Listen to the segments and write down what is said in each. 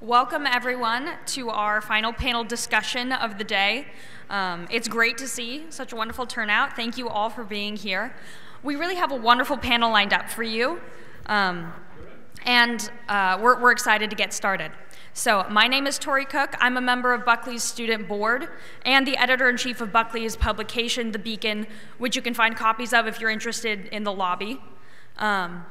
Welcome, everyone, to our final panel discussion of the day. Um, it's great to see such a wonderful turnout. Thank you all for being here. We really have a wonderful panel lined up for you, um, and uh, we're, we're excited to get started. So, my name is Tori Cook. I'm a member of Buckley's student board and the editor in chief of Buckley's publication, The Beacon, which you can find copies of if you're interested in the lobby. Um,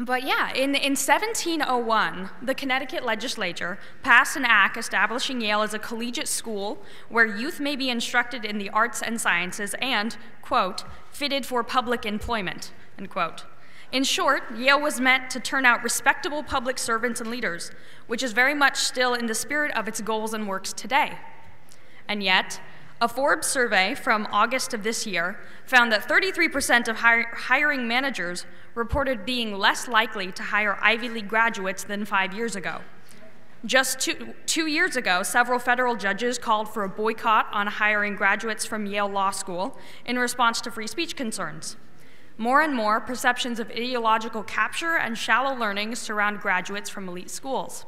but yeah, in, in 1701, the Connecticut legislature passed an act establishing Yale as a collegiate school where youth may be instructed in the arts and sciences and, quote, fitted for public employment, end quote. In short, Yale was meant to turn out respectable public servants and leaders, which is very much still in the spirit of its goals and works today. And yet, a Forbes survey from August of this year found that 33% of hiring managers reported being less likely to hire Ivy League graduates than five years ago. Just two, two years ago, several federal judges called for a boycott on hiring graduates from Yale Law School in response to free speech concerns. More and more, perceptions of ideological capture and shallow learning surround graduates from elite schools.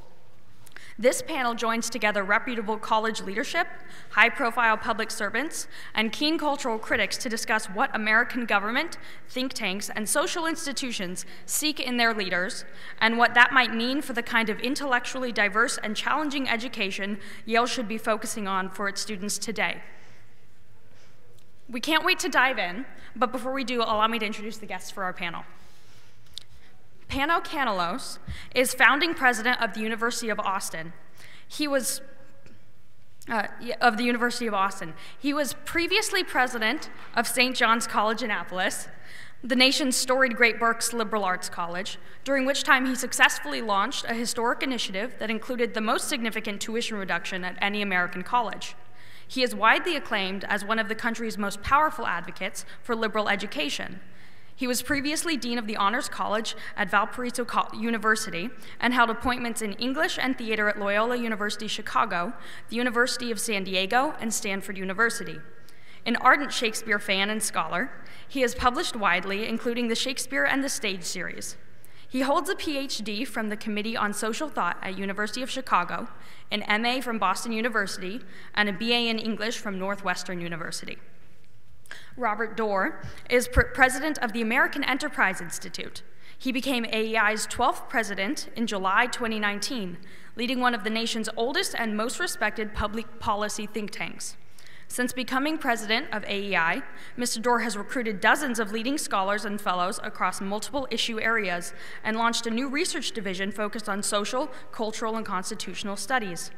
This panel joins together reputable college leadership, high profile public servants, and keen cultural critics to discuss what American government, think tanks, and social institutions seek in their leaders, and what that might mean for the kind of intellectually diverse and challenging education Yale should be focusing on for its students today. We can't wait to dive in, but before we do, allow me to introduce the guests for our panel. Pano Kanelos is founding president of the University of Austin. He was uh, of the University of Austin. He was previously president of St. John's College Annapolis, the nation's storied Great Books Liberal Arts College, during which time he successfully launched a historic initiative that included the most significant tuition reduction at any American college. He is widely acclaimed as one of the country's most powerful advocates for liberal education. He was previously Dean of the Honors College at Valparaiso University and held appointments in English and theater at Loyola University Chicago, the University of San Diego, and Stanford University. An ardent Shakespeare fan and scholar, he has published widely, including the Shakespeare and the Stage series. He holds a PhD from the Committee on Social Thought at University of Chicago, an MA from Boston University, and a BA in English from Northwestern University. Robert Doar is pr president of the American Enterprise Institute. He became AEI's 12th president in July 2019, leading one of the nation's oldest and most respected public policy think tanks. Since becoming president of AEI, Mr. Doar has recruited dozens of leading scholars and fellows across multiple issue areas and launched a new research division focused on social, cultural, and constitutional studies.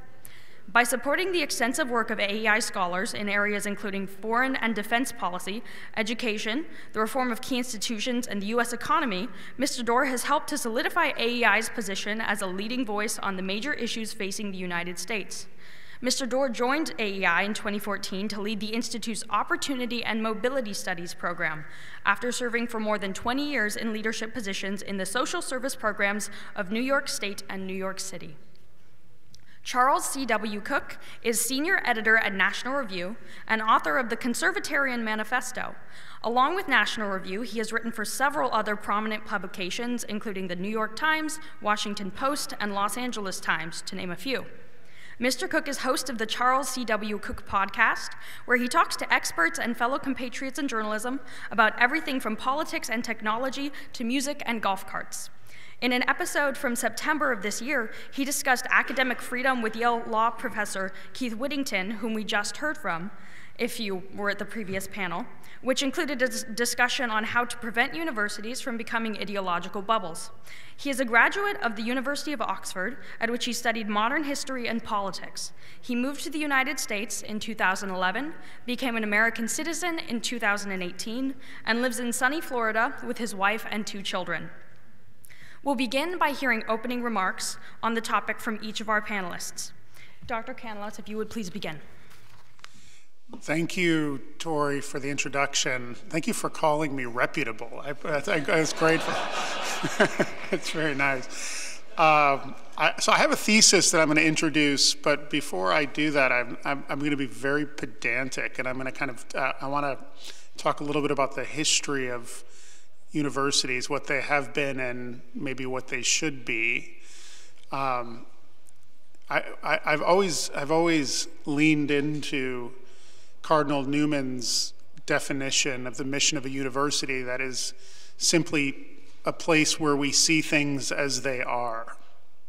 By supporting the extensive work of AEI scholars in areas including foreign and defense policy, education, the reform of key institutions, and the U.S. economy, Mr. Doar has helped to solidify AEI's position as a leading voice on the major issues facing the United States. Mr. Doar joined AEI in 2014 to lead the Institute's Opportunity and Mobility Studies program, after serving for more than 20 years in leadership positions in the social service programs of New York State and New York City. Charles C.W. Cooke is senior editor at National Review and author of the Conservatarian Manifesto. Along with National Review, he has written for several other prominent publications, including the New York Times, Washington Post, and Los Angeles Times, to name a few. Mr. Cooke is host of the Charles C.W. Cooke podcast, where he talks to experts and fellow compatriots in journalism about everything from politics and technology to music and golf carts. In an episode from September of this year, he discussed academic freedom with Yale law professor Keith Whittington, whom we just heard from, if you were at the previous panel, which included a discussion on how to prevent universities from becoming ideological bubbles. He is a graduate of the University of Oxford, at which he studied modern history and politics. He moved to the United States in 2011, became an American citizen in 2018, and lives in sunny Florida with his wife and two children. We'll begin by hearing opening remarks on the topic from each of our panelists. Dr. Kanelos, if you would please begin. Thank you, Tori, for the introduction. Thank you for calling me reputable. I, I was grateful. it's very nice. Um, I, so I have a thesis that I'm going to introduce, but before I do that, I'm, I'm, I'm going to be very pedantic, and I'm going to kind of, uh, I want to talk a little bit about the history of universities, what they have been and maybe what they should be. Um, I, I've always I've always leaned into Cardinal Newman's definition of the mission of a university that is simply a place where we see things as they are.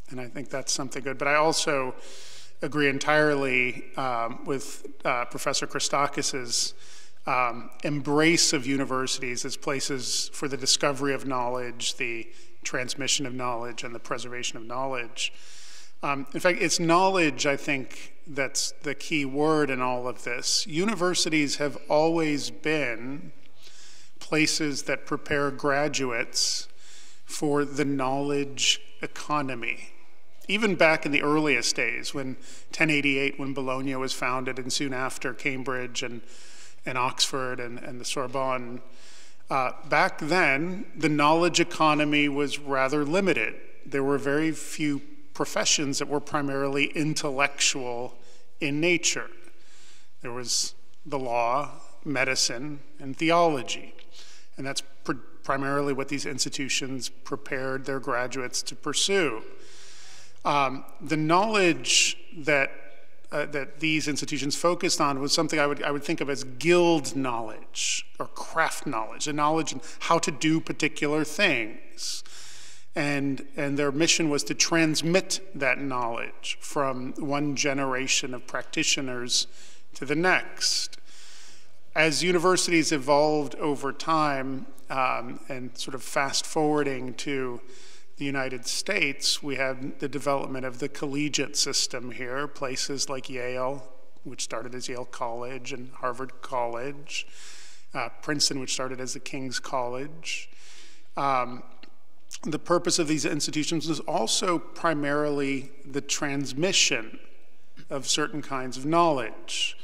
And I think that's something good. But I also agree entirely um, with uh, Professor Christakis's um, embrace of universities as places for the discovery of knowledge, the transmission of knowledge, and the preservation of knowledge. Um, in fact, it's knowledge, I think, that's the key word in all of this. Universities have always been places that prepare graduates for the knowledge economy. Even back in the earliest days, when 1088, when Bologna was founded, and soon after Cambridge and, and Oxford and, and the Sorbonne, uh, back then, the knowledge economy was rather limited. There were very few professions that were primarily intellectual in nature. There was the law, medicine, and theology. And that's pr primarily what these institutions prepared their graduates to pursue. Um, the knowledge that uh, that these institutions focused on was something I would, I would think of as guild knowledge or craft knowledge, a knowledge on how to do particular things and, and their mission was to transmit that knowledge from one generation of practitioners to the next. As universities evolved over time, um, and sort of fast forwarding to the United States, we had the development of the collegiate system here, places like Yale, which started as Yale College, and Harvard College, uh, Princeton, which started as the King's College. Um, the purpose of these institutions is also primarily the transmission of certain kinds of knowledge.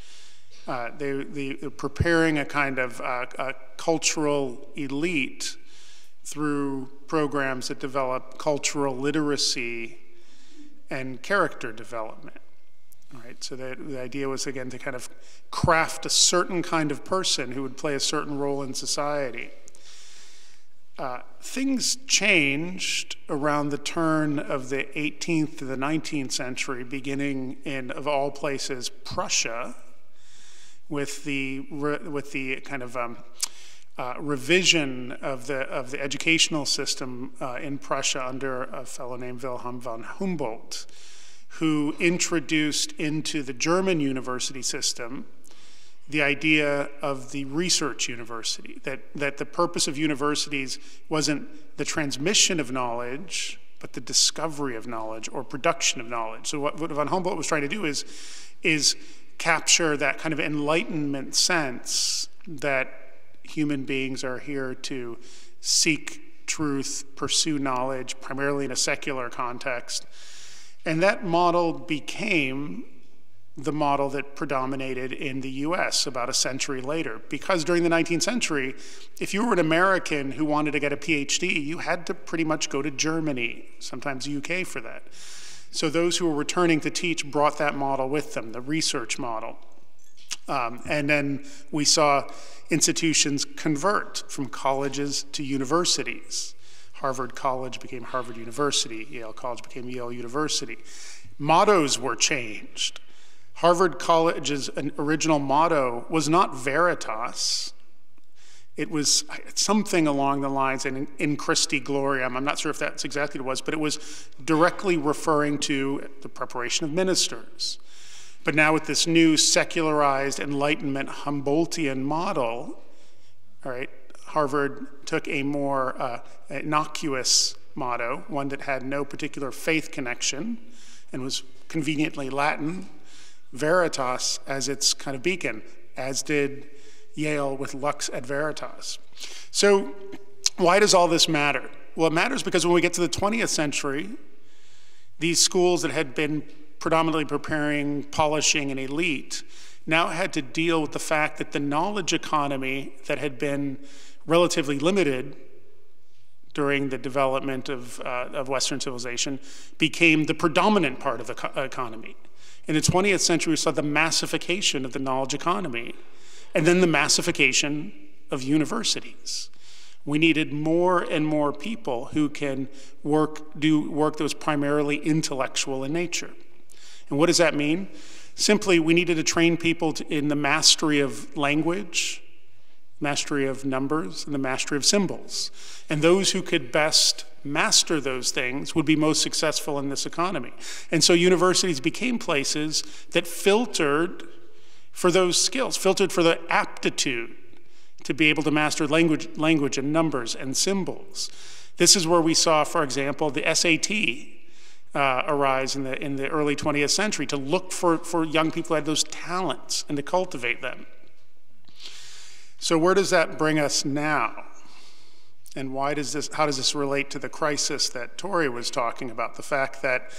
Uh, they, are preparing a kind of uh, a cultural elite through programs that develop cultural literacy and character development. Right, so the, the idea was again to kind of craft a certain kind of person who would play a certain role in society. Uh, things changed around the turn of the 18th to the 19th century, beginning in, of all places, Prussia, with the, with the kind of um, uh, revision of the, of the educational system uh, in Prussia under a fellow named Wilhelm von Humboldt, who introduced into the German university system the idea of the research university, that, that the purpose of universities wasn't the transmission of knowledge, but the discovery of knowledge or production of knowledge. So what, what von Humboldt was trying to do is, is capture that kind of enlightenment sense that human beings are here to seek truth, pursue knowledge, primarily in a secular context. And that model became the model that predominated in the US about a century later. Because during the 19th century, if you were an American who wanted to get a PhD, you had to pretty much go to Germany, sometimes UK for that. So those who were returning to teach brought that model with them, the research model. Um, and then we saw institutions convert from colleges to universities. Harvard College became Harvard University, Yale College became Yale University. Mottos were changed. Harvard College's original motto was not veritas. It was something along the lines, and in, Christi Gloriam, I'm not sure if that's exactly what it was, but it was directly referring to the preparation of ministers. But now with this new secularized Enlightenment Humboldtian model, all right, Harvard took a more uh, innocuous motto, one that had no particular faith connection and was conveniently Latin, Veritas as its kind of beacon, as did Yale with Lux et Veritas. So, why does all this matter? Well, it matters because when we get to the 20th century, these schools that had been predominantly preparing, polishing, an elite now had to deal with the fact that the knowledge economy that had been relatively limited during the development of, uh, of Western civilization became the predominant part of the economy. In the 20th century, we saw the massification of the knowledge economy and then the massification of universities. We needed more and more people who can work, do work that was primarily intellectual in nature. And what does that mean? Simply, we needed to train people to, in the mastery of language, mastery of numbers, and the mastery of symbols. And those who could best master those things would be most successful in this economy. And so universities became places that filtered for those skills, filtered for the aptitude to be able to master language, language and numbers and symbols. This is where we saw, for example, the SAT uh, arise in the, in the early 20th century to look for, for young people who had those talents and to cultivate them. So, where does that bring us now? And why does this, how does this relate to the crisis that Tori was talking about? The fact that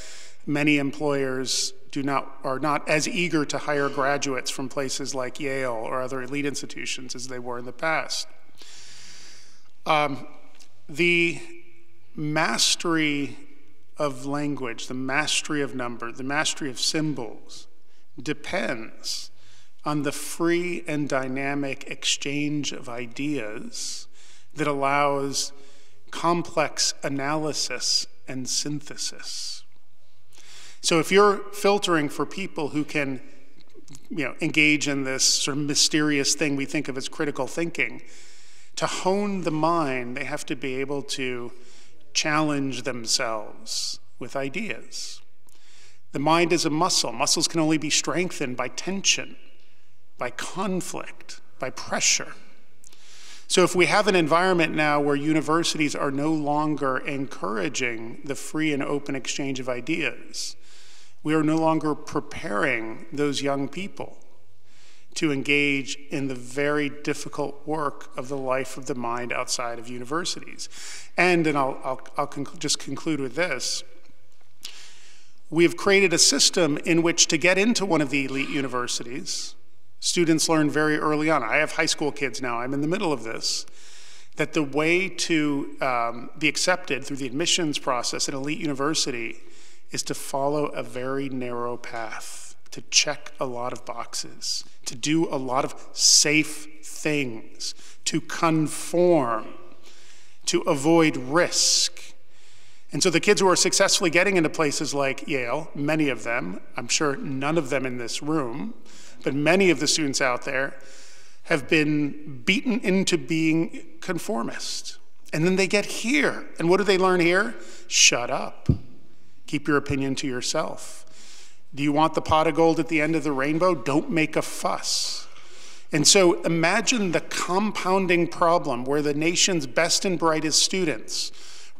many employers do not, are not as eager to hire graduates from places like Yale or other elite institutions as they were in the past. Um, the mastery of language, the mastery of number, the mastery of symbols depends on the free and dynamic exchange of ideas that allows complex analysis and synthesis. So if you're filtering for people who can you know, engage in this sort of mysterious thing we think of as critical thinking, to hone the mind, they have to be able to challenge themselves with ideas. The mind is a muscle. Muscles can only be strengthened by tension, by conflict, by pressure. So, if we have an environment now where universities are no longer encouraging the free and open exchange of ideas, we are no longer preparing those young people to engage in the very difficult work of the life of the mind outside of universities. And, and I'll, I'll, I'll conc- just conclude with this. We have created a system in which to get into one of the elite universities, Students learn very early on. I have high school kids now, I'm in the middle of this. That the way to um, be accepted through the admissions process at elite university is to follow a very narrow path, to check a lot of boxes, to do a lot of safe things, to conform, to avoid risk. And so the kids who are successfully getting into places like Yale, many of them, I'm sure none of them in this room, but many of the students out there have been beaten into being conformist. And then they get here. And what do they learn here? Shut up. Keep your opinion to yourself. Do you want the pot of gold at the end of the rainbow? Don't make a fuss. And so imagine the compounding problem where the nation's best and brightest students,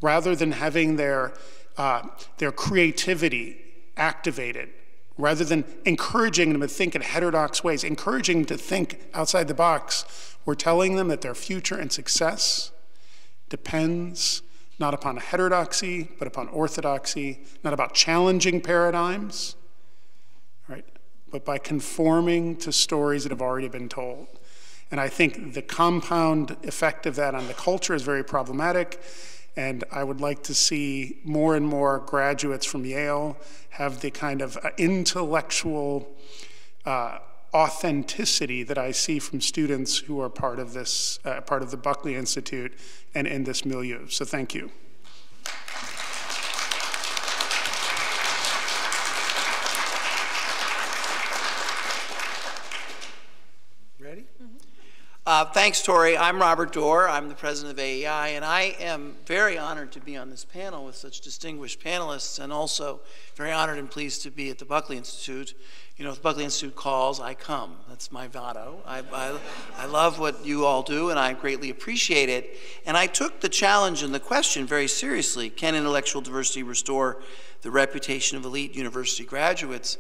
rather than having their, uh, their creativity activated, rather than encouraging them to think in heterodox ways, encouraging them to think outside the box, we're telling them that their future and success depends not upon heterodoxy, but upon orthodoxy, not about challenging paradigms, but by conforming to stories that have already been told. And I think the compound effect of that on the culture is very problematic. And I would like to see more and more graduates from Yale have the kind of uh, intellectual uh, authenticity that I see from students who are part of this, uh, part of the Buckley Institute and in this milieu. So thank you. Uh, thanks, Tori. I'm Robert Doar. I'm the president of AEI, and I am very honored to be on this panel with such distinguished panelists, and also very honored and pleased to be at the Buckley Institute. You know, if the Buckley Institute calls, I come. That's my motto. I, I, I love what you all do, and I greatly appreciate it. And I took the challenge and the question very seriously. Can intellectual diversity restore the reputation of elite university graduates?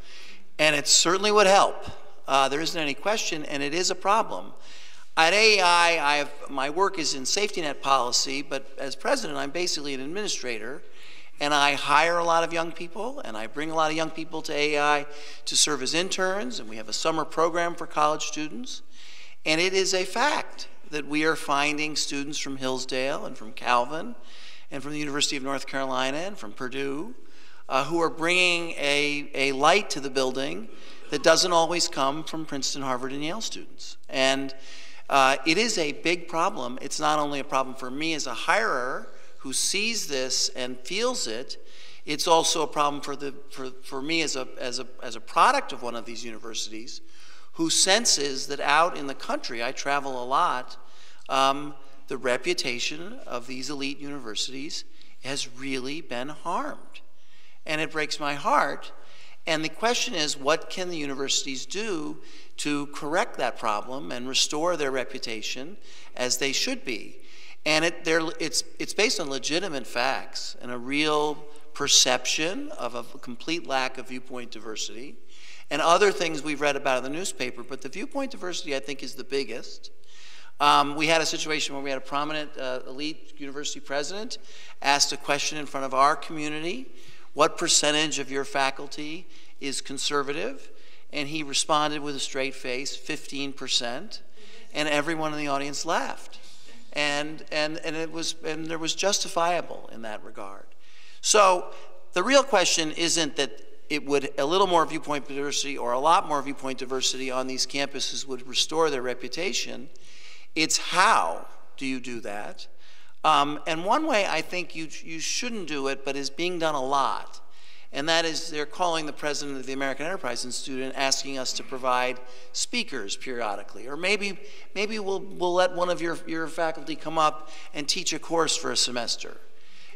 And it certainly would help. Uh, there isn't any question, and it is a problem. At AEI, I have, my work is in safety net policy, but as president, I'm basically an administrator. And I hire a lot of young people, and I bring a lot of young people to AEI to serve as interns, and we have a summer program for college students. And it is a fact that we are finding students from Hillsdale and from Calvin and from the University of North Carolina and from Purdue uh, who are bringing a, a light to the building that doesn't always come from Princeton, Harvard, and Yale students. And uh, it is a big problem. It's not only a problem for me as a hirer who sees this and feels it, It's also a problem for, the, for, for me as a, as, a, as a product of one of these universities who senses that out in the country, I travel a lot, um, the reputation of these elite universities has really been harmed. And it breaks my heart. And the question is what can the universities do to correct that problem and restore their reputation as they should be? And it, it's, it's based on legitimate facts and a real perception of a complete lack of viewpoint diversity and other things we've read about in the newspaper. But the viewpoint diversity, I think, is the biggest. Um, we had a situation where we had a prominent uh, elite university president asked a question in front of our community what percentage of your faculty is conservative? And he responded with a straight face 15%. And everyone in the audience laughed and, and, and, it was, and there was justifiable in that regard. So the real question isn't that it would a little more viewpoint diversity or a lot more viewpoint diversity on these campuses would restore their reputation. It's how do you do that? Um, and one way I think you, you shouldn't do it, but is being done a lot, and that is they're calling the president of the American Enterprise Institute and asking us to provide speakers periodically. Or maybe, maybe we'll, we'll let one of your, your faculty come up and teach a course for a semester.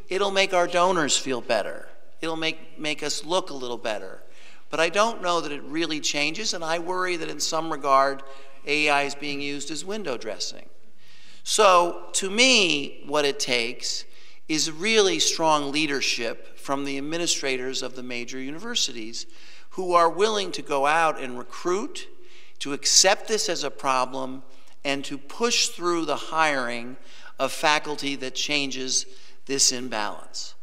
It'll make our donors feel better. It'll make, make us look a little better. But I don't know that it really changes, and I worry that in some regard, AEI is being used as window dressing. So, to me, what it takes is really strong leadership from the administrators of the major universities who are willing to go out and recruit, to accept this as a problem, and to push through the hiring of faculty that changes this imbalance.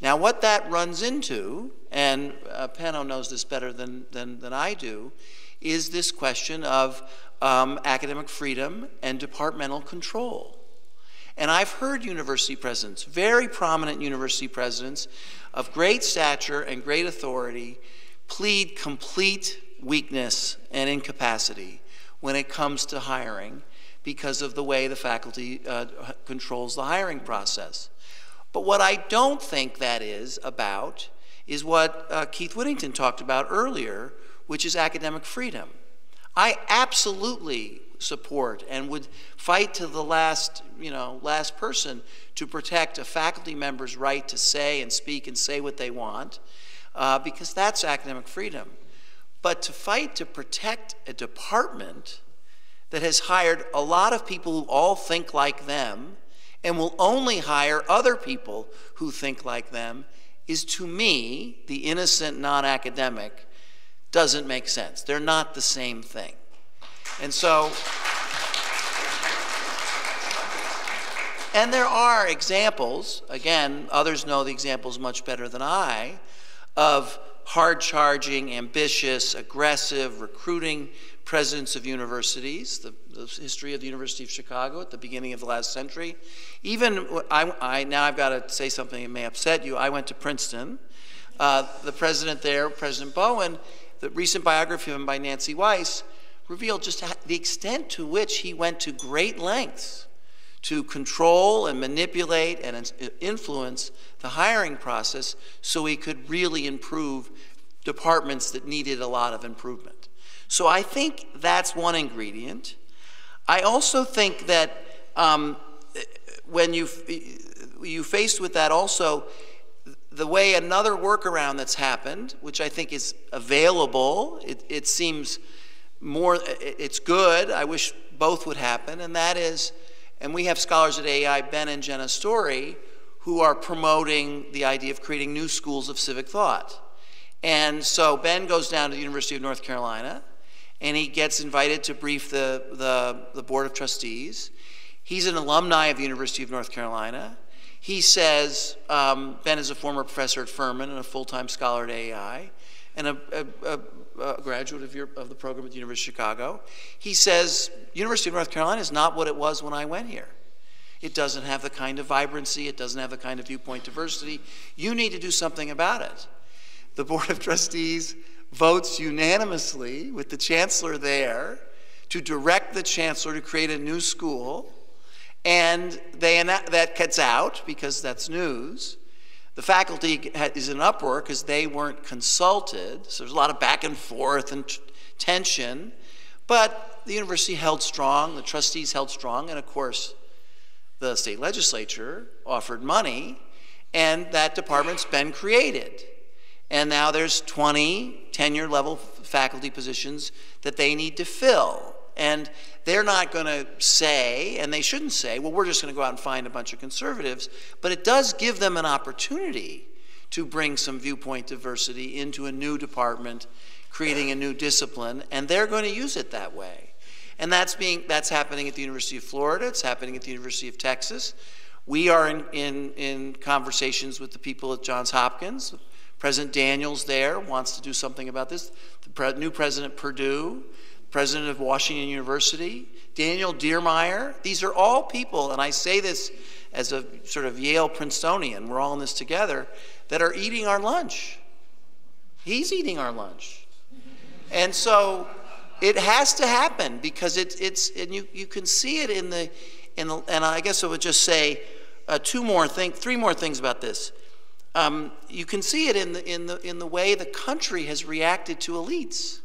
Now, what that runs into, and uh, Pano knows this better than, than, than I do, is this question of um, academic freedom and departmental control. And I've heard university presidents, very prominent university presidents of great stature and great authority, plead complete weakness and incapacity when it comes to hiring because of the way the faculty uh, controls the hiring process. But what I don't think that is about is what uh, Keith Whittington talked about earlier, which is academic freedom. I absolutely support and would fight to the last, you know, last person to protect a faculty member's right to say and speak and say what they want, uh, because that's academic freedom. But to fight to protect a department that has hired a lot of people who all think like them and will only hire other people who think like them is to me, the innocent non academic, doesn't make sense. They're not the same thing. And so, and there are examples, again, others know the examples much better than I, of hard charging, ambitious, aggressive, recruiting presidents of universities, the, the, history of the University of Chicago at the beginning of the last century. Even, I, I now I've got to say something that may upset you. I went to Princeton. Uh, the president there, President Bowen, the recent biography of him by Nancy Weiss, revealed just the extent to which he went to great lengths to control and manipulate and influence the hiring process so he could really improve departments that needed a lot of improvement. So I think that's one ingredient. I also think that um, when you you faced with that also the way another workaround that's happened, which I think is available, it, it seems more, it's good. I wish both would happen, and that is, and we have scholars at AEI, Ben and Jenna Storey, who are promoting the idea of creating new schools of civic thought. And so Ben goes down to the University of North Carolina, and he gets invited to brief the, the, the Board of Trustees. He's an alumni of the University of North Carolina. He says, um, Ben is a former professor at Furman and a full-time scholar at AEI and a, a, a, a graduate of, your, of the program at the University of Chicago. He says, University of North Carolina is not what it was when I went here. It doesn't have the kind of vibrancy, it doesn't have the kind of viewpoint diversity. You need to do something about it. The Board of Trustees votes unanimously with the chancellor there to direct the chancellor to create a new school and they, that gets out because that's news. The faculty is in uproar because they weren't consulted, so there's a lot of back and forth and tension. But the university held strong, the trustees held strong, and of course, the state legislature offered money, and that department's been created. And now there's 20 tenure level faculty positions that they need to fill. And they're not going to say, and they shouldn't say, well, we're just going to go out and find a bunch of conservatives, but it does give them an opportunity to bring some viewpoint diversity into a new department, creating a new discipline, and they're going to use it that way. And that's, being, that's happening at the University of Florida, it's happening at the University of Texas. We are in, in, in conversations with the people at Johns Hopkins. President Daniels there wants to do something about this. The pre new president Purdue president of Washington University, Daniel Diermeier. These are all people, and I say this as a sort of Yale Princetonian, we're all in this together, that are eating our lunch. He's eating our lunch. And so it has to happen because it, it's, and you, you can see it in the, in the, and I guess I would just say uh, two more things, three more things about this. Um, you can see it in the, in, the, in the way the country has reacted to elites.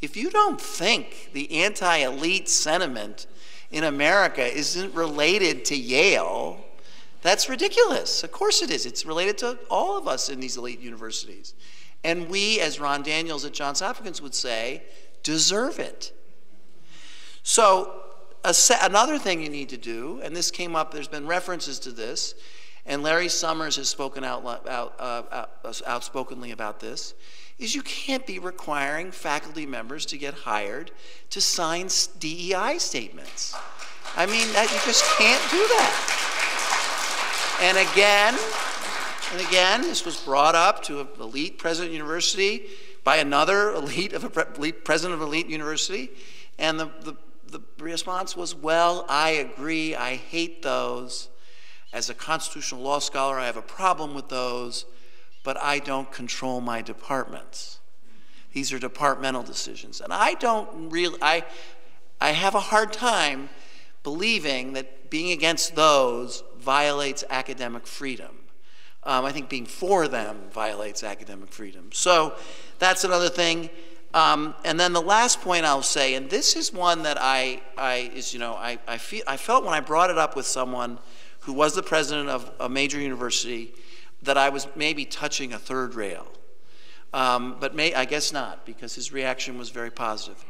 If you don't think the anti elite sentiment in America isn't related to Yale, that's ridiculous. Of course it is. It's related to all of us in these elite universities. And we, as Ron Daniels at Johns Hopkins would say, deserve it. So, another thing you need to do, and this came up, there's been references to this, and Larry Summers has spoken out, out, uh, out, outspokenly about this, is you can't be requiring faculty members to get hired to sign DEI statements. I mean, that, you just can't do that. And again, and again, this was brought up to an elite president university by another elite of a elite president of elite university, and the, the, the response was, well, I agree, I hate those. As a constitutional law scholar, I have a problem with those but I don't control my departments. These are departmental decisions. And I don't really, I, I have a hard time believing that being against those violates academic freedom. Um, I think being for them violates academic freedom. So that's another thing. Um, and then the last point I'll say, and this is one that I, I is, you know, I, I, feel, I felt when I brought it up with someone who was the president of a major university that I was maybe touching a third rail. Um, but may, I guess not, because his reaction was very positive.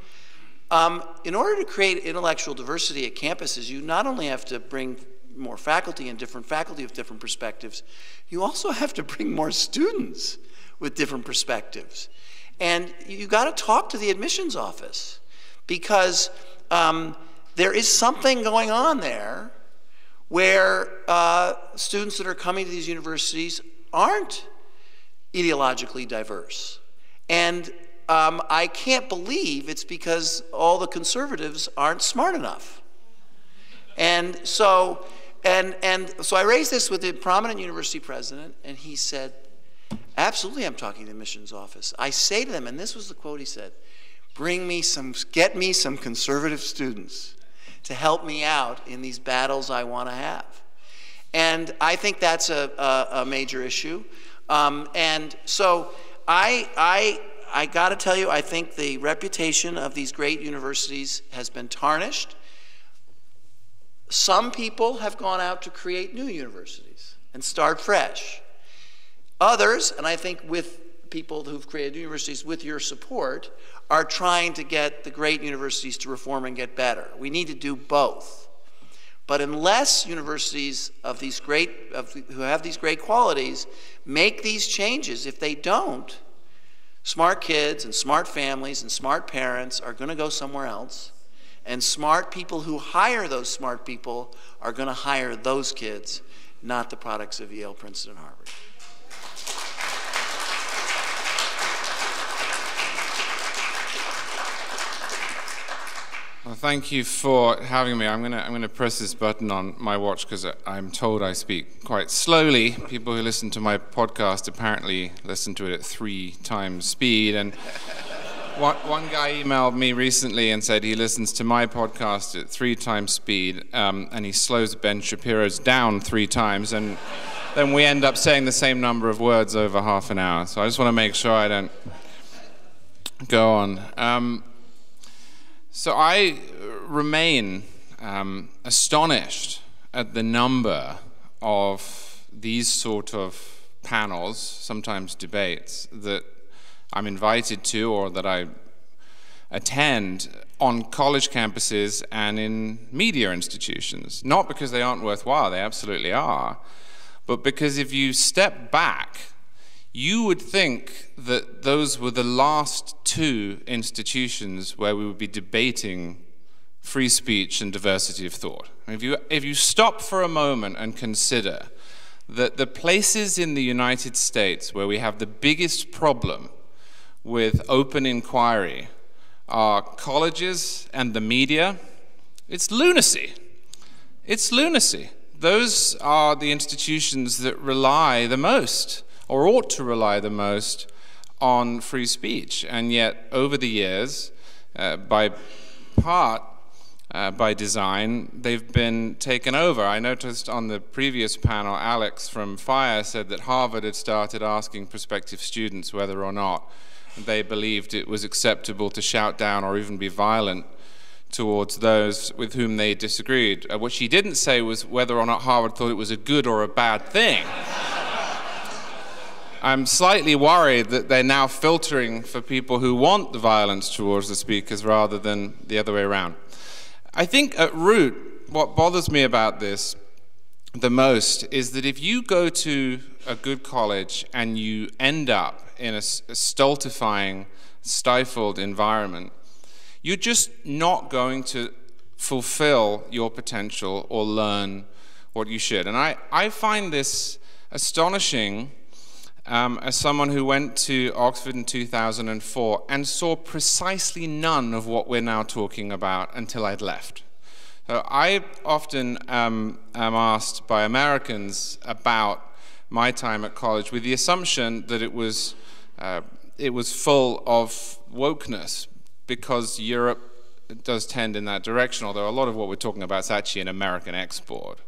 Um, in order to create intellectual diversity at campuses, you not only have to bring more faculty and different faculty with different perspectives, you also have to bring more students with different perspectives. And you got to talk to the admissions office because um, there is something going on there where uh, students that are coming to these universities aren't ideologically diverse. And um, I can't believe it's because all the conservatives aren't smart enough. And so, and, and so I raised this with the prominent university president, and he said, Absolutely, I'm talking to the admissions office. I say to them, and this was the quote he said, bring me some, get me some conservative students to help me out in these battles I want to have. And I think that's a, a, a major issue. Um, and so I, I, I got to tell you, I think the reputation of these great universities has been tarnished. Some people have gone out to create new universities and start fresh. Others, and I think with people who've created universities with your support, are trying to get the great universities to reform and get better. We need to do both. But unless universities of these great, of, who have these great qualities make these changes, if they don't, smart kids and smart families and smart parents are going to go somewhere else. And smart people who hire those smart people are going to hire those kids, not the products of Yale, Princeton, and Harvard. Thank you for having me. I'm going to I'm to press this button on my watch because I'm told I speak quite slowly. People who listen to my podcast apparently listen to it at three times speed. And one, one guy emailed me recently and said he listens to my podcast at three times speed um, and he slows Ben Shapiro's down three times. And then we end up saying the same number of words over half an hour. So I just want to make sure I don't go on. Um, so I remain um, astonished at the number of these sort of panels, sometimes debates, that I'm invited to or that I attend on college campuses and in media institutions. Not because they aren't worthwhile, they absolutely are, but because if you step back, you would think that those were the last two institutions where we would be debating free speech and diversity of thought. If you, if you stop for a moment and consider that the places in the United States where we have the biggest problem with open inquiry are colleges and the media, it's lunacy. It's lunacy. Those are the institutions that rely the most, or ought to rely the most, on free speech. And yet, over the years, uh, by part, uh, by design, they've been taken over. I noticed on the previous panel, Alex from FIRE said that Harvard had started asking prospective students whether or not they believed it was acceptable to shout down or even be violent towards those with whom they disagreed. Uh, what she didn't say was whether or not Harvard thought it was a good or a bad thing. I'm slightly worried that they're now filtering for people who want the violence towards the speakers rather than the other way around. I think at root, what bothers me about this the most is that if you go to a good college and you end up in a, stultifying, stifled environment, you're just not going to fulfill your potential or learn what you should. And I, I find this astonishing um, as someone who went to Oxford in 2004 and saw precisely none of what we're now talking about until I'd left. So I often um, am asked by Americans about my time at college with the assumption that it was, uh, it was full of wokeness because Europe does tend in that direction, although a lot of what we're talking about is actually an American export.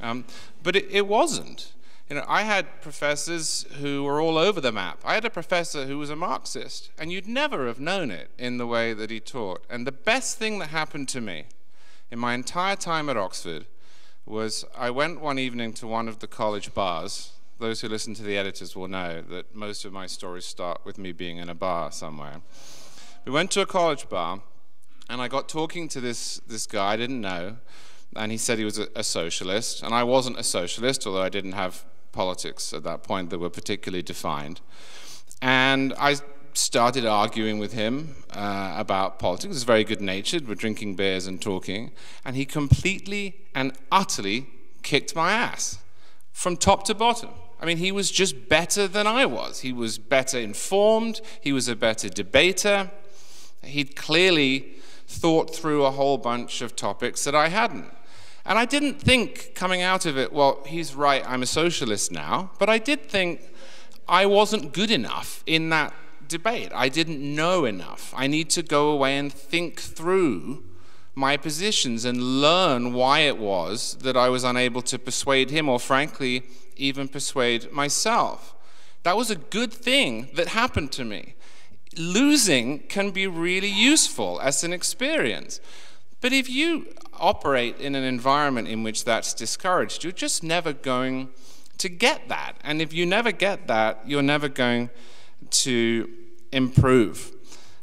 Um, but it, it wasn't. You know, I had professors who were all over the map. I had a professor who was a Marxist, and you'd never have known it in the way that he taught. And the best thing that happened to me in my entire time at Oxford was I went one evening to one of the college bars. Those who listen to the editors will know that most of my stories start with me being in a bar somewhere. We went to a college bar, and I got talking to this, this guy I didn't know, and he said he was a, a socialist, and I wasn't a socialist, although I didn't have politics at that point that were particularly defined. And I started arguing with him uh, about politics. He was very good natured. We're drinking beers and talking. And he completely and utterly kicked my ass from top to bottom. I mean, he was just better than I was. He was better informed, he was a better debater. He'd clearly thought through a whole bunch of topics that I hadn't. And I didn't think coming out of it, well, he's right, I'm a socialist now, but I did think I wasn't good enough in that debate. I didn't know enough. I need to go away and think through my positions and learn why it was that I was unable to persuade him, or frankly, even persuade myself. That was a good thing that happened to me. Losing can be really useful as an experience. But if you operate in an environment in which that's discouraged, you're just never going to get that. And if you never get that, you're never going to improve.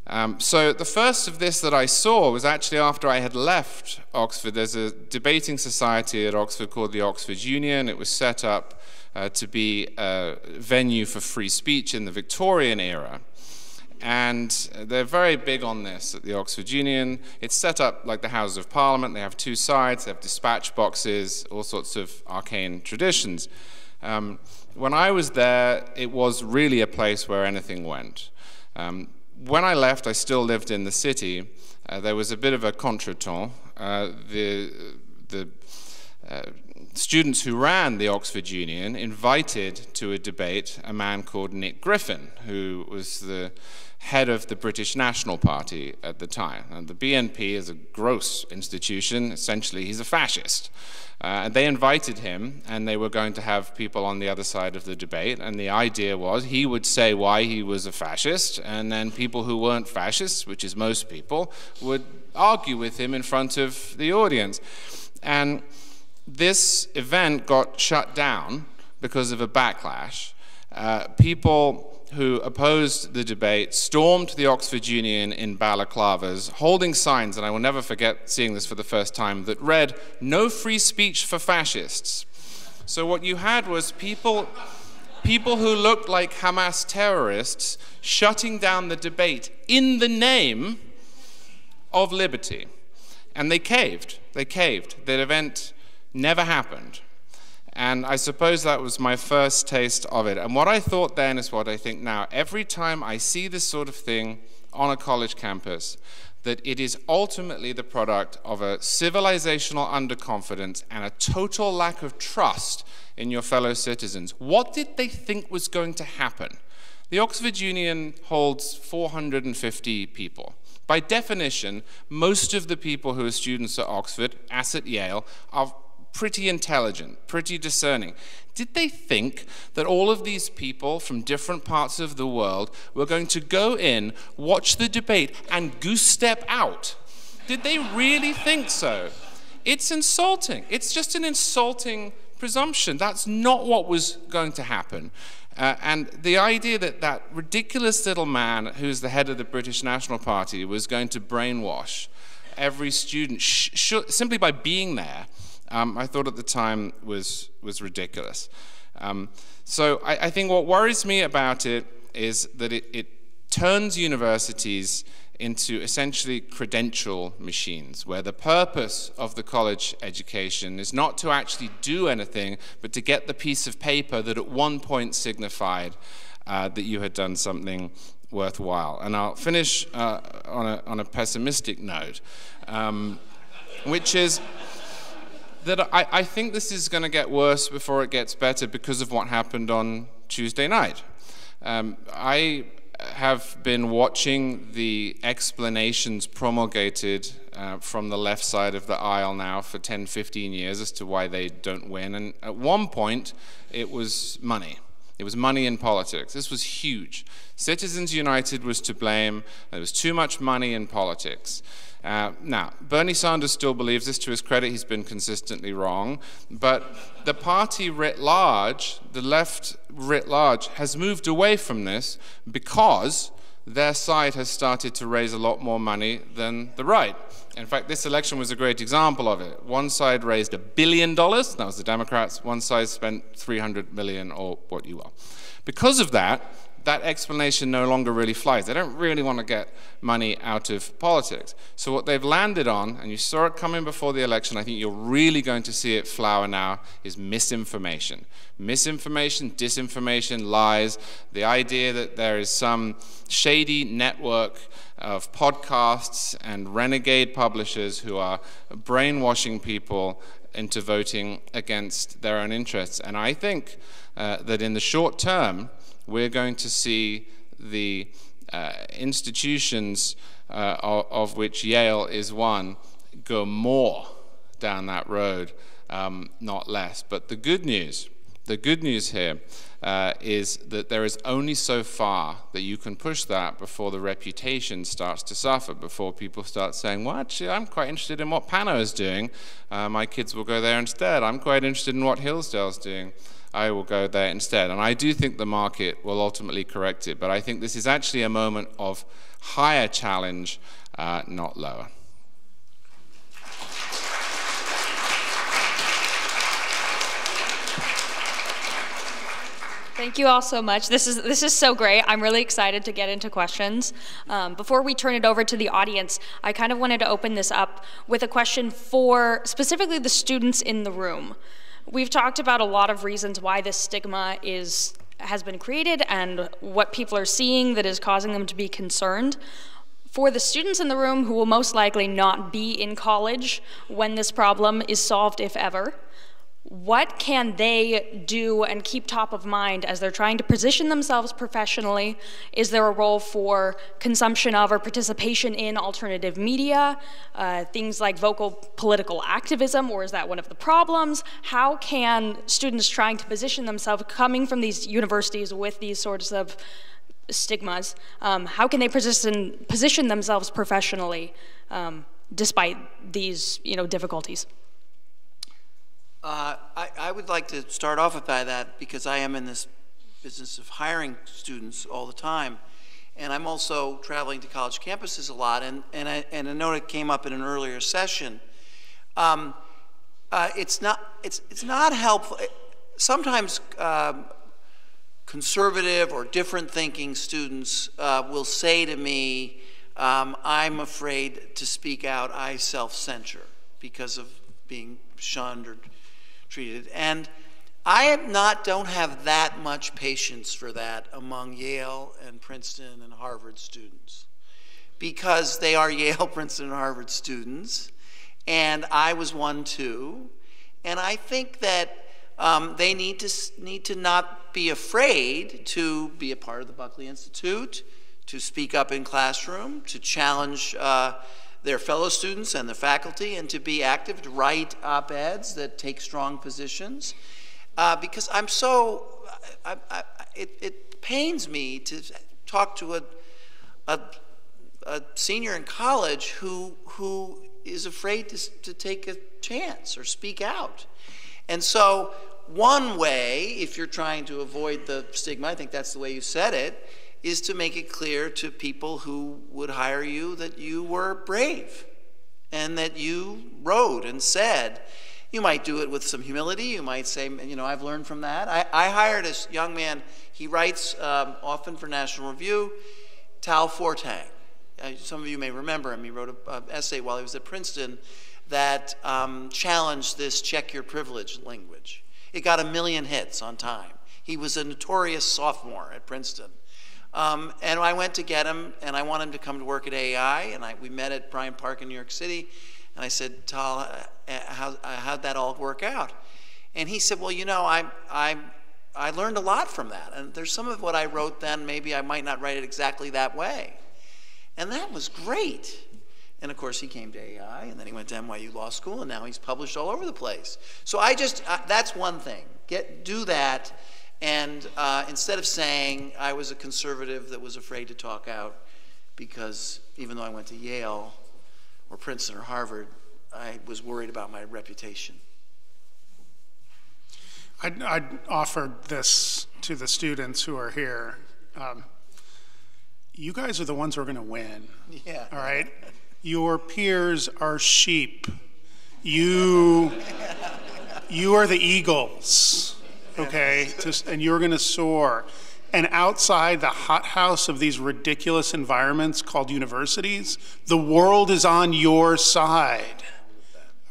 Um, so the first of this that I saw was actually after I had left Oxford. There's a debating society at Oxford called the Oxford Union. It was set up uh, to be a venue for free speech in the Victorian era. And they're very big on this at the Oxford Union. It's set up like the Houses of Parliament. They have two sides, they have dispatch boxes, all sorts of arcane traditions. Um, when I was there, it was really a place where anything went. Um, when I left, I still lived in the city. Uh, there was a bit of a contretemps. Uh, the the uh, students who ran the Oxford Union invited to a debate a man called Nick Griffin, who was the head of the British National Party at the time. And the BNP is a gross institution. Essentially, he's a fascist. Uh, they invited him, and they were going to have people on the other side of the debate. And the idea was he would say why he was a fascist, and then people who weren't fascists, which is most people, would argue with him in front of the audience. And this event got shut down because of a backlash. Uh, people who opposed the debate stormed the Oxford Union in balaclavas, holding signs, and I will never forget seeing this for the first time, that read, No free speech for fascists. So what you had was people, people who looked like Hamas terrorists shutting down the debate in the name of liberty. And they caved. They caved. That event never happened. And I suppose that was my first taste of it. And what I thought then is what I think now. Every time I see this sort of thing on a college campus, that it is ultimately the product of a civilizational underconfidence and a total lack of trust in your fellow citizens. What did they think was going to happen? The Oxford Union holds 450 people. By definition, most of the people who are students at Oxford, as at Yale, are pretty intelligent, pretty discerning. Did they think that all of these people from different parts of the world were going to go in, watch the debate, and goose step out? Did they really think so? It's insulting. It's just an insulting presumption. That's not what was going to happen. Uh, and the idea that that ridiculous little man who's the head of the British National Party was going to brainwash every student simply by being there um, I thought at the time was, was ridiculous. Um, so I, I, think what worries me about it is that it, it turns universities into essentially credential machines, where the purpose of the college education is not to actually do anything, but to get the piece of paper that at one point signified uh, that you had done something worthwhile. And I'll finish uh, on, a, on a pessimistic note, um, which is that I, I think this is going to get worse before it gets better because of what happened on Tuesday night. Um, I have been watching the explanations promulgated uh, from the left side of the aisle now for 10, 15 years as to why they don't win. And at one point, it was money. It was money in politics. This was huge. Citizens United was to blame. There was too much money in politics. Uh, now, Bernie Sanders still believes this to his credit, he's been consistently wrong, but the party writ large, the left writ large, has moved away from this because their side has started to raise a lot more money than the right. In fact, this election was a great example of it. One side raised a billion dollars, that was the Democrats, one side spent 300 million or what you will. Because of that, that explanation no longer really flies. They don't really want to get money out of politics. So what they've landed on, and you saw it coming before the election, I think you're really going to see it flower now, is misinformation. Misinformation, disinformation, lies, the idea that there is some shady network of podcasts and renegade publishers who are brainwashing people into voting against their own interests. And I think uh, that in the short term, we're going to see the uh, institutions uh, of, of, which Yale is one go more down that road, um, not less. But the good news, the good news here uh, is that there is only so far that you can push that before the reputation starts to suffer, before people start saying, well, actually, I'm quite interested in what Pano is doing. Uh, my kids will go there instead. I'm quite interested in what Hillsdale's doing. I will go there instead. And I do think the market will ultimately correct it, but I think this is actually a moment of higher challenge, uh, not lower. Thank you all so much. This is this is so great. I'm really excited to get into questions. Um, before we turn it over to the audience, I kind of wanted to open this up with a question for specifically the students in the room. We've talked about a lot of reasons why this stigma is has been created and what people are seeing that is causing them to be concerned. For the students in the room who will most likely not be in college when this problem is solved, if ever, what can they do and keep top of mind as they're trying to position themselves professionally? Is there a role for consumption of or participation in alternative media, uh, things like vocal political activism, or is that one of the problems? How can students trying to position themselves, coming from these universities with these sorts of stigmas, um, how can they position, position themselves professionally um, despite these you know, difficulties? Uh, I, I, would like to start off by that because I am in this business of hiring students all the time. And I'm also traveling to college campuses a lot. And, and, I, and I know it came up in an earlier session. Um, uh, it's, not, it's, it's not helpful. Sometimes um, conservative or different thinking students uh, will say to me, um, I'm afraid to speak out, I self censure because of being shunned or treated. And I am not, don't have that much patience for that among Yale and Princeton and Harvard students because they are Yale, Princeton, and Harvard students. And I was one too. And I think that um, they need to, need to not be afraid to be a part of the Buckley Institute, to speak up in classroom, to challenge uh, their fellow students and the faculty and to be active, to write op-eds that take strong positions. Uh, because I'm so, I, I, it, it, pains me to talk to a, a, a, senior in college who, who is afraid to, to take a chance or speak out. And so one way, if you're trying to avoid the stigma, I think that's the way you said it, is to make it clear to people who would hire you that you were brave and that you wrote and said. You might do it with some humility. You might say, you know, I've learned from that. I, I hired a young man, he writes um, often for National Review, Tal Fortgang. Uh, some of you may remember him. He wrote an essay while he was at Princeton that um, challenged this check your privilege language. It got a million hits on time. He was a notorious sophomore at Princeton. Um, and I went to get him, and I wanted him to come to work at AEI. and I, we met at Bryant Park in New York City. And I said, Tal, uh, uh, how, uh, how'd that all work out? And he said, well, you know, I, I, I learned a lot from that. And there's some of what I wrote then, maybe I might not write it exactly that way. And that was great. And of course, he came to AEI, and then he went to NYU Law School, and now he's published all over the place. So I just, uh, that's one thing. Get, do that and uh, instead of saying I was a conservative that was afraid to talk out because even though I went to Yale or Princeton or Harvard, I was worried about my reputation. I'd, I'd offer this to the students who are here. Um, you guys are the ones who are going to win. Yeah. All right? Your peers are sheep. You, you are the eagles okay? Just, and you're going to soar. And outside the hothouse of these ridiculous environments called universities, the world is on your side.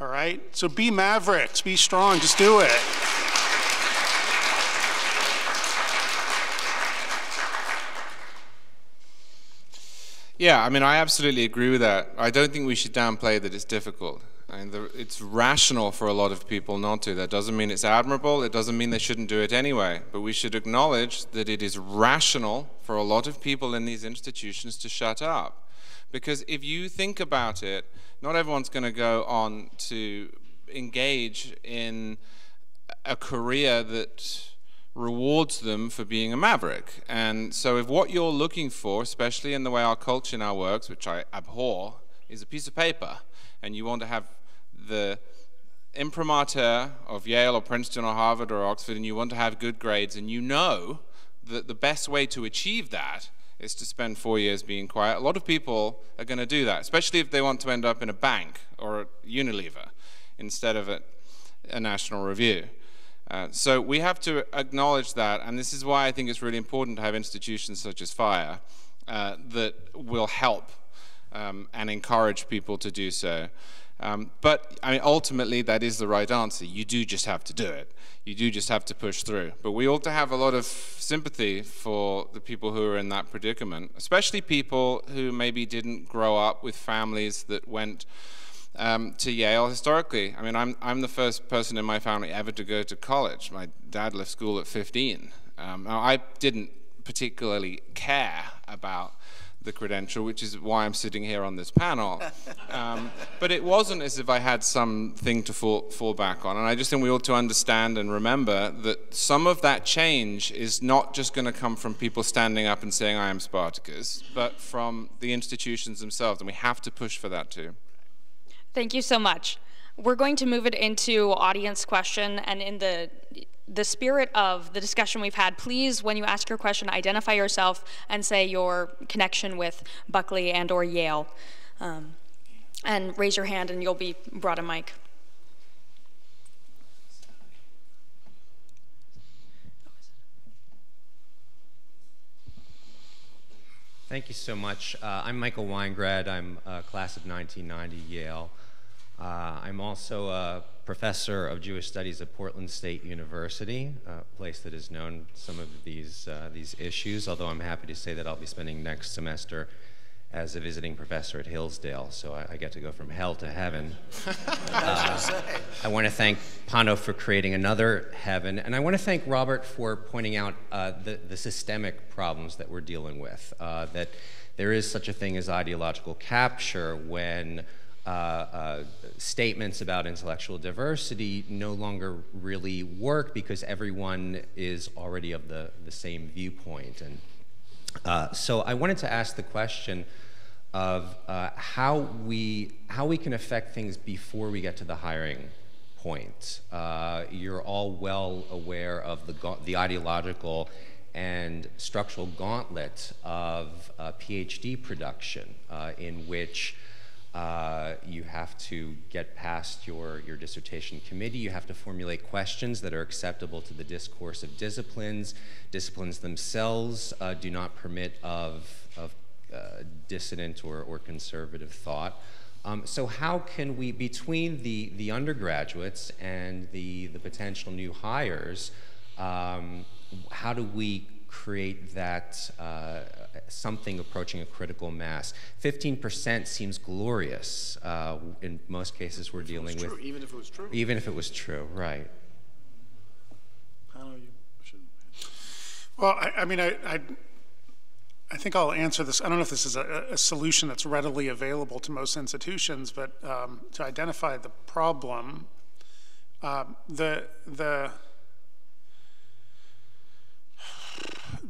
All right? So be mavericks, be strong, just do it. Yeah, I mean, I absolutely agree with that. I don't think we should downplay that it's difficult. Mean, the, it's rational for a lot of people not to. That doesn't mean it's admirable. It doesn't mean they shouldn't do it anyway. But we should acknowledge that it is rational for a lot of people in these institutions to shut up. Because if you think about it, not everyone's going to go on to engage in a career that rewards them for being a maverick. And so, if what you're looking for, especially in the way our culture now works, which I abhor, is a piece of paper, and you want to have the imprimatur of Yale or Princeton or Harvard or Oxford, and you want to have good grades, and you know that the best way to achieve that is to spend four years being quiet. A lot of people are going to do that, especially if they want to end up in a bank or at Unilever instead of at a national review. Uh, so we have to acknowledge that, and this is why I think it's really important to have institutions such as FIRE uh, that will help um, and encourage people to do so. Um, but I mean, ultimately, that is the right answer. You do just have to do it. You do just have to push through. But we ought to have a lot of sympathy for the people who are in that predicament, especially people who maybe didn't grow up with families that went um, to Yale historically. I mean, I'm, I'm the first person in my family ever to go to college. My dad left school at 15. Um, now, I didn't particularly care about the credential, which is why I'm sitting here on this panel. Um, but it wasn't as if I had something to fall, fall back on. And I just think we ought to understand and remember that some of that change is not just going to come from people standing up and saying, I am Spartacus, but from the institutions themselves. And we have to push for that too. Thank you so much. We're going to move it into audience question, and in the the spirit of the discussion we've had, please, when you ask your question, identify yourself and say your connection with Buckley and or Yale. Um, and raise your hand and you'll be brought a mic. Thank you so much. Uh, I'm Michael Weingrad. I'm a class of 1990 Yale. Uh, I'm also a professor of Jewish studies at Portland State University, a place that has known some of these, uh, these issues, although I'm happy to say that I'll be spending next semester as a visiting professor at Hillsdale, so I, I get to go from hell to heaven. uh, I want to thank Pano for creating another heaven, and I want to thank Robert for pointing out uh, the, the systemic problems that we're dealing with, uh, that there is such a thing as ideological capture when uh, uh, statements about intellectual diversity no longer really work because everyone is already of the, the same viewpoint. And uh, so I wanted to ask the question of uh, how, we, how we can affect things before we get to the hiring point. Uh, you're all well aware of the, the ideological and structural gauntlet of uh, PhD production in which uh, you have to get past your, your dissertation committee. You have to formulate questions that are acceptable to the discourse of disciplines. Disciplines themselves uh, do not permit of, of uh, dissident or, or conservative thought. Um, so how can we, between the, the undergraduates and the, the potential new hires, um, how do we create that uh, something approaching a critical mass. 15% seems glorious. Uh, in most cases, we're dealing with. True, even if it was true. Even if it was true, right. Well, I, I mean, I, I, I, think I'll answer this. I don't know if this is a, a solution that's readily available to most institutions, but um, to identify the problem, um, the the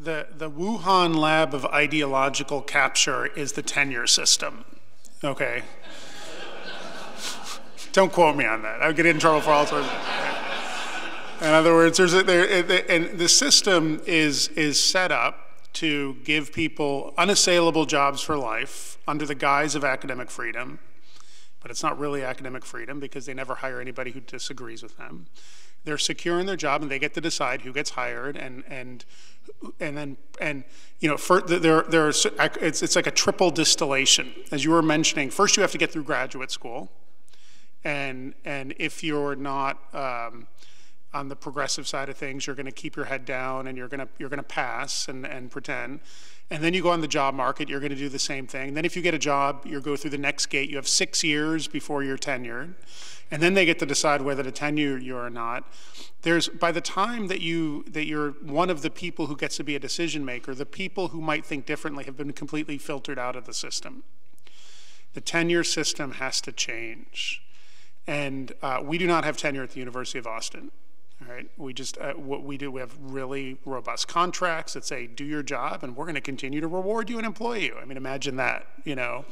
the, the Wuhan lab of ideological capture is the tenure system. Okay. Don't quote me on that. I would get in trouble for all sorts of In other words, there's a, there, and the system is, is set up to give people unassailable jobs for life under the guise of academic freedom, but it's not really academic freedom because they never hire anybody who disagrees with them. They're secure in their job and they get to decide who gets hired and, and and then and you know for there there it's it's like a triple distillation. As you were mentioning first you have to get through graduate school and and if you're not um, on the progressive side of things you're going to keep your head down and you're going to you're going to pass and and pretend. And then you go on the job market you're going to do the same thing. And then if you get a job you go through the next gate. You have six years before you're tenured and then they get to decide whether to tenure you or not. There's by the time that you that you're one of the people who gets to be a decision maker, the people who might think differently have been completely filtered out of the system. The tenure system has to change, and uh, we do not have tenure at the University of Austin. All right, we just uh, what we do. We have really robust contracts that say do your job, and we're going to continue to reward you and employ you. I mean, imagine that. You know.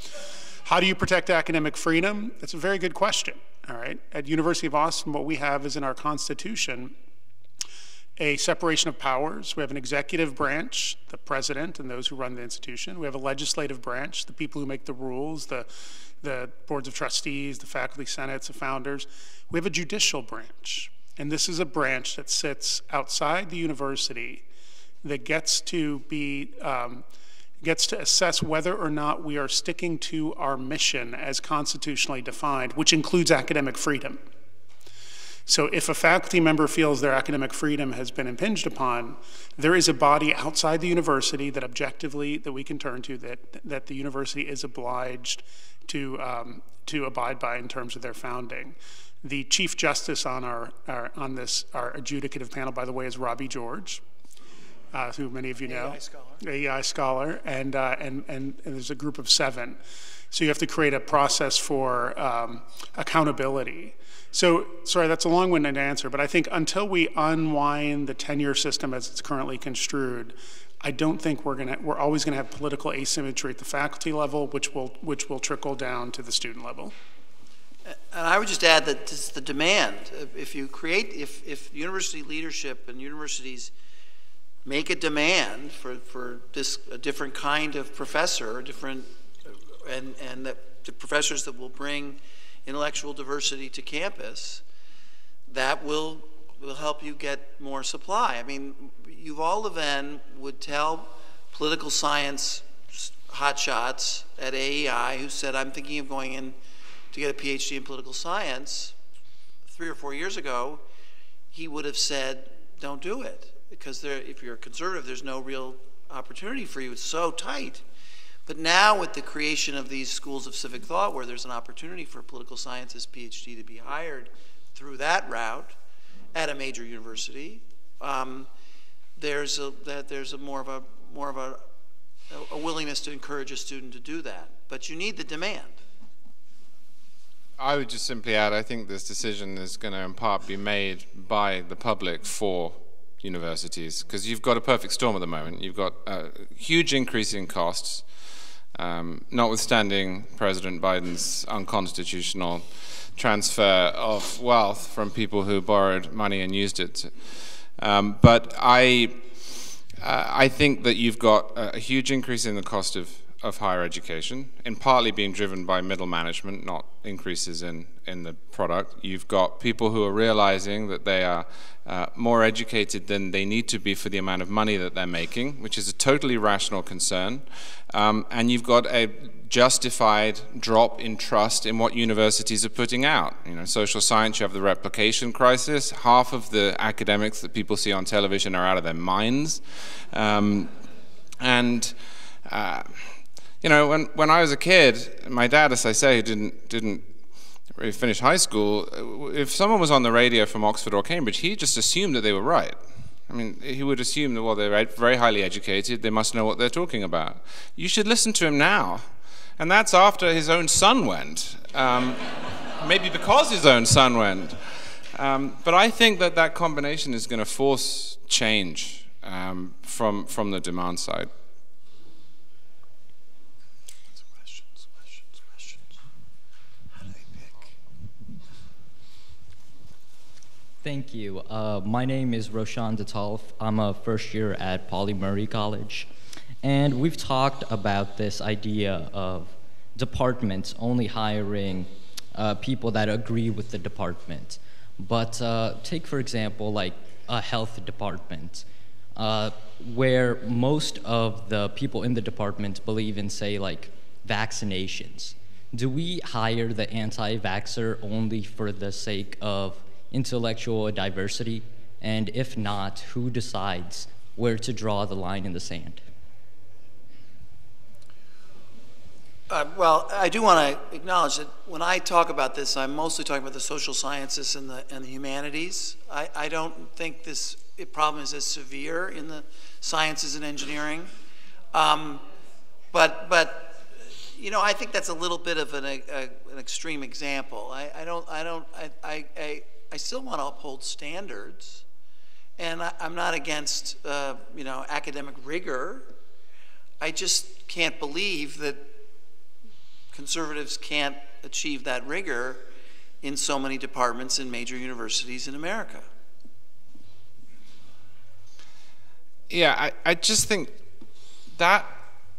How do you protect academic freedom? That's a very good question. All right. At University of Austin, what we have is in our Constitution a separation of powers. We have an executive branch, the president and those who run the institution. We have a legislative branch, the people who make the rules, the, the boards of trustees, the faculty senates, the founders. We have a judicial branch. And this is a branch that sits outside the university that gets to be um, gets to assess whether or not we are sticking to our mission as constitutionally defined, which includes academic freedom. So if a faculty member feels their academic freedom has been impinged upon, there is a body outside the university that objectively that we can turn to that that the university is obliged to um, to abide by in terms of their founding. The chief justice on our, our on this our adjudicative panel, by the way, is Robbie George. Uh, who many of you know, AEI scholar, AEI scholar and, uh, and, and, and there's a group of seven. So you have to create a process for um, accountability. So, sorry, that's a long winded answer, but I think until we unwind the tenure system as it's currently construed, I don't think we're gonna, we're always gonna have political asymmetry at the faculty level, which will, which will trickle down to the student level. And I would just add that this is the demand. If you create, if, if university leadership and universities make a demand for, for this, a different kind of professor, different, and, and that the professors that will bring intellectual diversity to campus, that will, will help you get more supply. I mean, Yuval Levin would tell political science hotshots at AEI who said, I'm thinking of going in to get a PhD in political science three or four years ago, he would have said, don't do it. Because if you're a conservative, there's no real opportunity for you. It's so tight. But now, with the creation of these schools of civic thought, where there's an opportunity for a political sciences PhD to be hired through that route at a major university, um, there's a that there's a more of a more of a, a willingness to encourage a student to do that. But you need the demand. I would just simply add, I think this decision is going to in part be made by the public for universities because you've got a perfect storm at the moment. You've got a huge increase in costs um, notwithstanding President Biden's unconstitutional transfer of wealth from people who borrowed money and used it. Um, but I, uh, I think that you've got a, huge increase in the cost of, of higher education, and partly being driven by middle management, not increases in, in the product. You've got people who are realizing that they are uh, more educated than they need to be for the amount of money that they're making, which is a totally rational concern. Um, and you've got a justified drop in trust in what universities are putting out. You know, social science, you have the replication crisis. Half of the academics that people see on television are out of their minds. Um, and uh, you know, when, when I was a kid, my dad, as I say, didn't, didn't really finish high school. If someone was on the radio from Oxford or Cambridge, he just assumed that they were right. I mean, he would assume that, well, they're very highly educated, they must know what they're talking about. You should listen to him now. And that's after his own son went. Um, maybe because his own son went. Um, but I think that that combination is going to force change um, from, from the demand side. Thank you. Uh, my name is Roshan Datalf. I'm a first year at Pauli Murray College. And we've talked about this idea of departments only hiring uh, people that agree with the department. But uh, take, for example, like a health department, uh, where most of the people in the department believe in, say, like vaccinations. Do we hire the anti vaxxer only for the sake of intellectual diversity? And if not, who decides where to draw the line in the sand? Uh, well, I do want to acknowledge that when I talk about this, I'm mostly talking about the social sciences and the, and the humanities. I, I don't think this problem is as severe in the sciences and engineering. Um, but, but, you know, I think that's a little bit of an, a, an extreme example. I, I don't, I don't, I, I, I still want to uphold standards, and I, am not against uh, you know academic rigor. I just can't believe that conservatives can't achieve that rigor in so many departments in major universities in America. Yeah, I, I just think that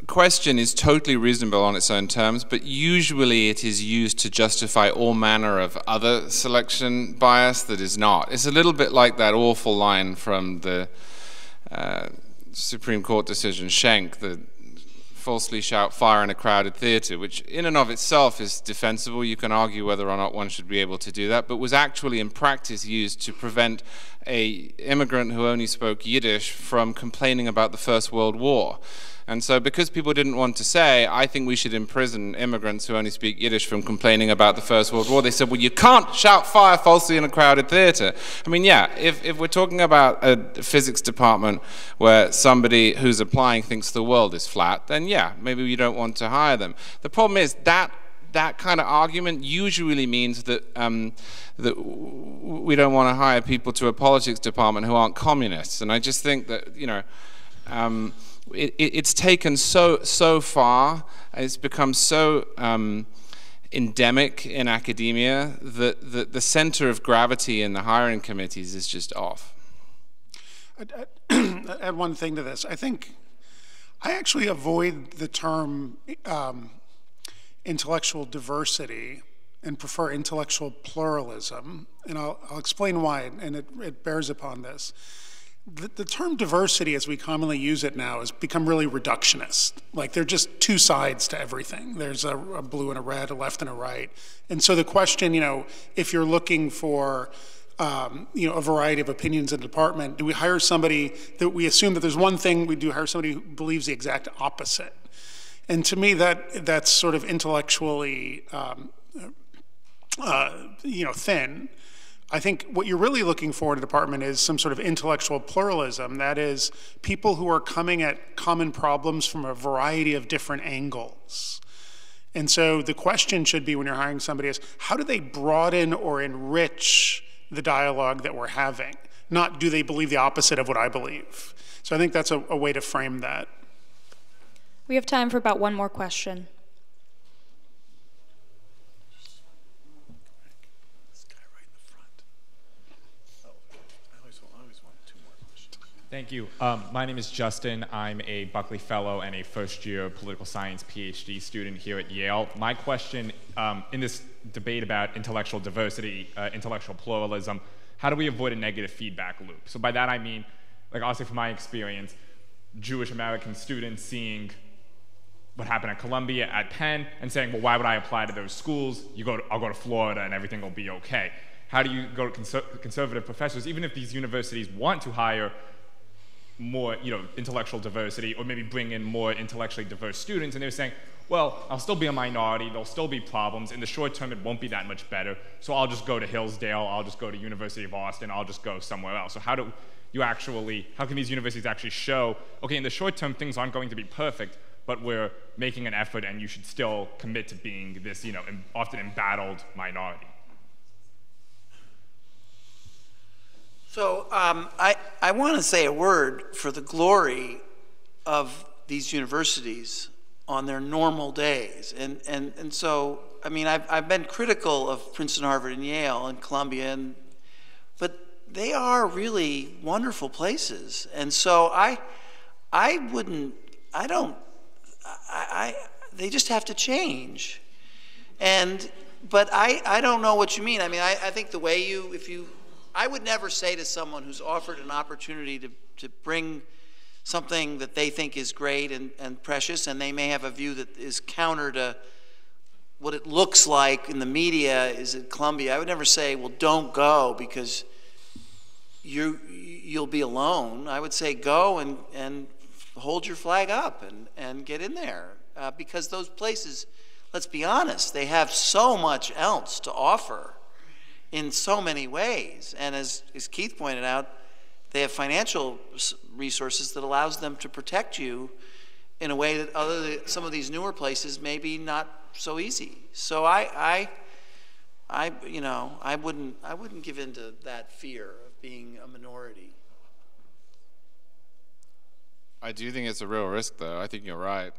question is totally reasonable on its own terms, but usually it is used to justify all manner of other selection bias that is not. It's a little bit like that awful line from the uh, Supreme Court decision, Schenck, the falsely shout fire in a crowded theater, which in and of itself is defensible. You can argue whether or not one should be able to do that, but was actually in practice used to prevent a immigrant who only spoke Yiddish from complaining about the First World War. And so, because people didn't want to say, I think we should imprison immigrants who only speak Yiddish from complaining about the First World War, they said, well, you can't shout fire falsely in a crowded theater. I mean, yeah, if, if we're talking about a physics department where somebody who's applying thinks the world is flat, then yeah, maybe you don't want to hire them. The problem is that that kind of argument usually means that um, that we don't want to hire people to a politics department who aren't communists. And I just think that you know. Um, it, it's taken so so far, it's become so um, endemic in academia that the, the center of gravity in the hiring committees is just off. I'd, add one thing to this. I think I actually avoid the term um, intellectual diversity and prefer intellectual pluralism, and I'll, I'll explain why, and it, it bears upon this the, the, term diversity, as we commonly use it now, has become really reductionist. Like there are just two sides to everything. There's a, a, blue and a red, a left and a right. And so the question, you know, if you're looking for, um, you know, a variety of opinions in the department, do we hire somebody that we assume that there's one thing, we do hire somebody who believes the exact opposite? And to me, that that's sort of intellectually, um, uh, you know, thin. I think what you're really looking for in a department is some sort of intellectual pluralism. That is, people who are coming at common problems from a variety of different angles. And so the question should be when you're hiring somebody is, how do they broaden or enrich the dialogue that we're having? Not do they believe the opposite of what I believe? So I think that's a, a way to frame that. We have time for about one more question. Thank you. Um, my name is Justin. I'm a Buckley Fellow and a first year political science PhD student here at Yale. My question um, in this debate about intellectual diversity, uh, intellectual pluralism, how do we avoid a negative feedback loop? So by that I mean, like honestly from my experience, Jewish American students seeing what happened at Columbia, at Penn, and saying, well, why would I apply to those schools? You go to, I'll go to Florida and everything will be okay. How do you go to conser conservative professors, even if these universities want to hire more, you know, intellectual diversity, or maybe bring in more intellectually diverse students, and they're saying, well, I'll still be a minority, there'll still be problems. In the short term, it won't be that much better, so I'll just go to Hillsdale, I'll just go to University of Austin, I'll just go somewhere else. So how do you actually, how can these universities actually show, okay, in the short term, things aren't going to be perfect, but we're making an effort and you should still commit to being this, you know, often embattled minority? So um, I, I want to say a word for the glory of these universities on their normal days. And, and, and so, I mean, I've, I've been critical of Princeton, Harvard, and Yale and Columbia, and, but they are really wonderful places. And so I, I wouldn't, I don't, I, I they just have to change. And, but I, I don't know what you mean. I mean, I, I think the way you, if you I would never say to someone who's offered an opportunity to, to bring something that they think is great and, and precious, and they may have a view that is counter to what it looks like in the media is at Columbia. I would never say, well, don't go because you, you'll be alone. I would say, go and, and hold your flag up and, and get in there. Uh, because those places, let's be honest, they have so much else to offer in so many ways. And as, as Keith pointed out, they have financial resources that allows them to protect you in a way that other some of these newer places maybe not so easy. So I, I, I, you know, I wouldn't, I wouldn't give in to that fear of being a minority. I do think it's a real risk, though. I think you're right.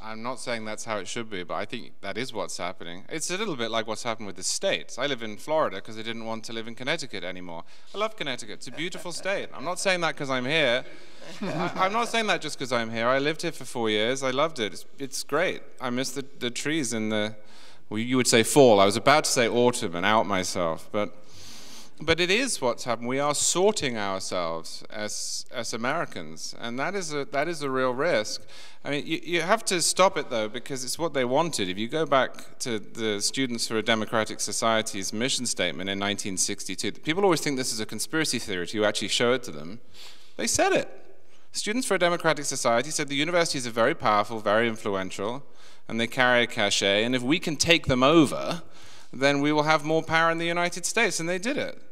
I'm not saying that's how it should be, but I think that is what's happening. It's a little bit like what's happened with the states. I live in Florida because I didn't want to live in Connecticut anymore. I love Connecticut. It's a beautiful state. I'm not saying that because I'm here. I, am not saying that just because I'm here. I lived here for four years. I loved it. It's, it's great. I miss the, the trees in the, well, you would say fall. I was about to say autumn and out myself, but but it is what's happened. We are sorting ourselves as as Americans, and that is a that is a real risk. I mean, you, you have to stop it though because it's what they wanted. If you go back to the Students for a Democratic Society's mission statement in 1962, people always think this is a conspiracy theory until you actually show it to them. They said it. Students for a Democratic Society said the universities are very powerful, very influential, and they carry a cachet, and if we can take them over, then we will have more power in the United States. And they did it.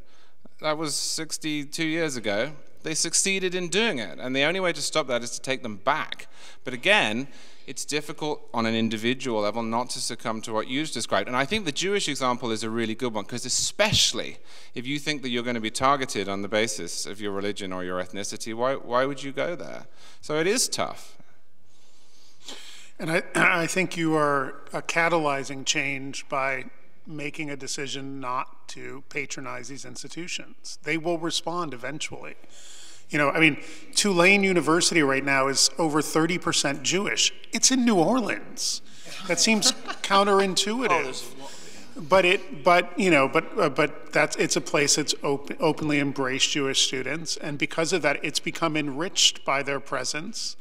That was 62 years ago. They succeeded in doing it. And the only way to stop that is to take them back. But again, it's difficult on an individual level not to succumb to what you just described. And I think the Jewish example is a really good one because, especially if you think that you're going to be targeted on the basis of your religion or your ethnicity, why, why would you go there? So it is tough. And I, I think you are a catalyzing change by making a decision not to patronize these institutions. They will respond eventually. You know, I mean, Tulane University right now is over 30% Jewish. It's in New Orleans. That seems counterintuitive. But it, but you know, but uh, but that's it's a place that's op- openly embraced Jewish students, and because of that, it's become enriched by their presence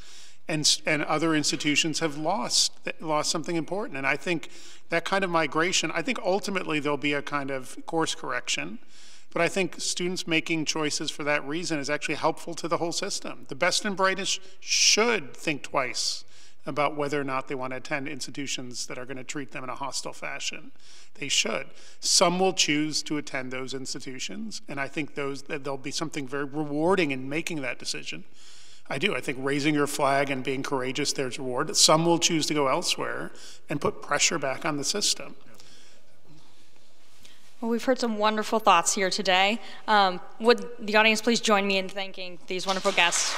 and, and other institutions have lost lost something important. And I think that kind of migration, I think ultimately there'll be a kind of course correction. But I think students making choices for that reason is actually helpful to the whole system. The best and brightest should think twice about whether or not they want to attend institutions that are going to treat them in a hostile fashion. They should. Some will choose to attend those institutions, and I think those that there'll be something very rewarding in making that decision. I do. I think raising your flag and being courageous, there's reward. Some will choose to go elsewhere and put pressure back on the system. Well, we've heard some wonderful thoughts here today. Um, would the audience please join me in thanking these wonderful guests?